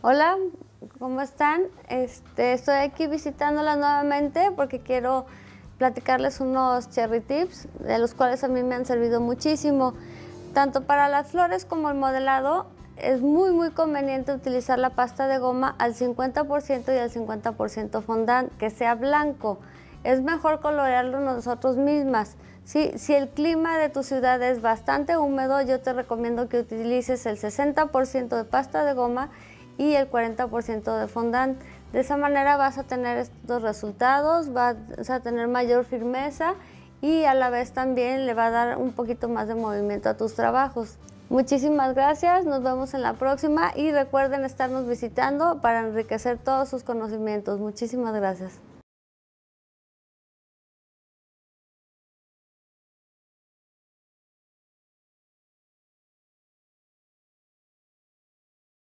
Hola, ¿cómo están? Este, estoy aquí visitándolas nuevamente porque quiero platicarles unos cherry tips, de los cuales a mí me han servido muchísimo. Tanto para las flores como el modelado, es muy muy conveniente utilizar la pasta de goma al 50% y al 50% fondant, que sea blanco. Es mejor colorearlo nosotros mismas. Si el clima de tu ciudad es bastante húmedo, yo te recomiendo que utilices el 60% de pasta de goma y el 40% de fondant. De esa manera vas a tener estos resultados, vas a tener mayor firmeza y a la vez también le va a dar un poquito más de movimiento a tus trabajos. Muchísimas gracias, nos vemos en la próxima y recuerden estarnos visitando para enriquecer todos sus conocimientos. Muchísimas gracias.